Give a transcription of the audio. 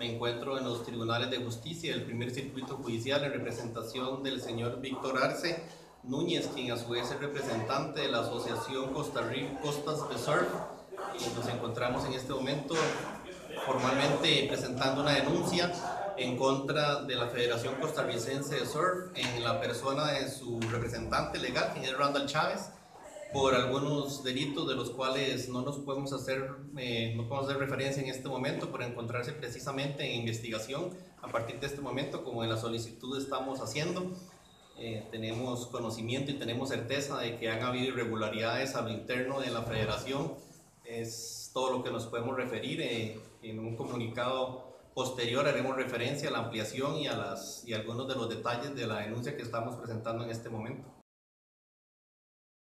Me encuentro en los tribunales de justicia del primer circuito judicial en representación del señor Víctor Arce Núñez, quien a su vez es representante de la Asociación Costa Rica Costas de Surf. Y nos encontramos en este momento formalmente presentando una denuncia en contra de la Federación Costarricense de Surf en la persona de su representante legal, quien es Randall Chávez, por algunos delitos de los cuales no nos podemos hacer, eh, no podemos hacer referencia en este momento por encontrarse precisamente en investigación a partir de este momento, como en la solicitud estamos haciendo. Eh, tenemos conocimiento y tenemos certeza de que han habido irregularidades a lo interno de la federación. Es todo lo que nos podemos referir. Eh, en un comunicado posterior haremos referencia a la ampliación y a, las, y a algunos de los detalles de la denuncia que estamos presentando en este momento.